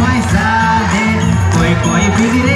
पैसाले कोही कोही बिग्रे पैसाले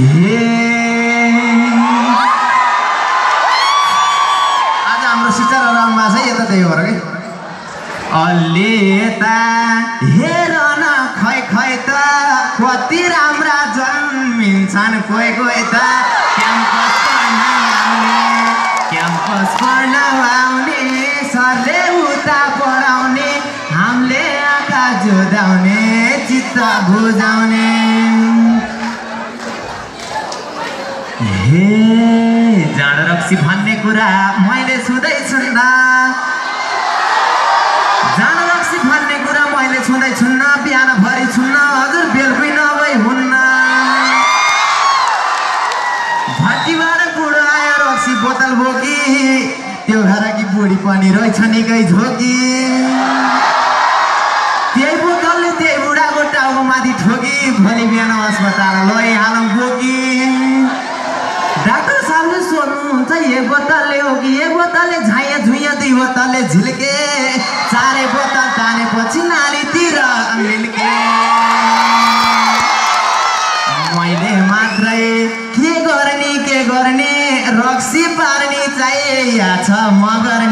आज हाम्रो सिस्टर राउन्डमा छ यता त्यही भएर कि? अलि यता हेर न खै खै त कति राम्रा जन्मिन्छन् कोही कोही त। क्याम्पस पढ्न क्याम्पस पढ्न आउने सरले उता पढाउने हामीले आँखा जुदाउने चित्त बुझाउने। हे जाँड रक्सी भन्ने कुरा मैले छुँदै छुन्न जाँड रक्सी भन्ने कुरा मैले छुँदै छुन्न बिहानभरि छुन्न हजुर बेलुकै नभई हुन्न। भट्टीबाट बुढो आयो रक्सी बोतल बोकी त्यो घरकी बुढी पनि रहेछ निकै झोकी। त्यही बोतलले त्यही बुढाको टाउको माथि ठोकी भोलि बिहान अस्पताल लैहालौँ सोध्नुहुन्छ ए बोतलले हो कि ए बोतलले झाइया दुई बोतलले झिल्के। चारै बोतल तानेपछि नालीतिर मिल्के। मैले मात्रै के गर्ने के गर्ने रक्सी पार्ने चाहिए या छ मगर